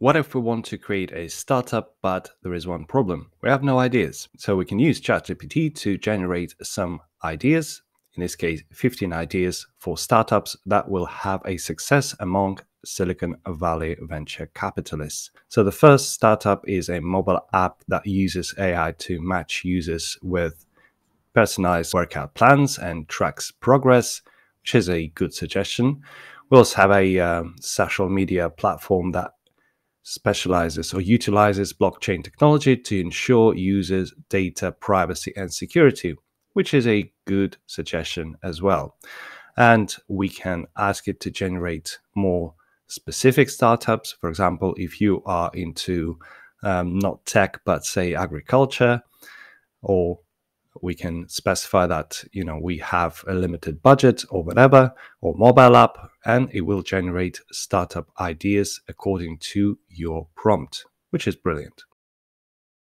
What if we want to create a startup, but there is one problem? We have no ideas. So we can use ChatGPT to generate some ideas, in this case, 15 ideas for startups that will have a success among Silicon Valley venture capitalists. So the first startup is a mobile app that uses AI to match users with personalized workout plans and tracks progress, which is a good suggestion. We also have a um, social media platform that specializes or utilizes blockchain technology to ensure users' data privacy and security, which is a good suggestion as well. And we can ask it to generate more specific startups. For example, if you are into um, not tech, but say agriculture, or we can specify that you know we have a limited budget or whatever or mobile app and it will generate startup ideas according to your prompt which is brilliant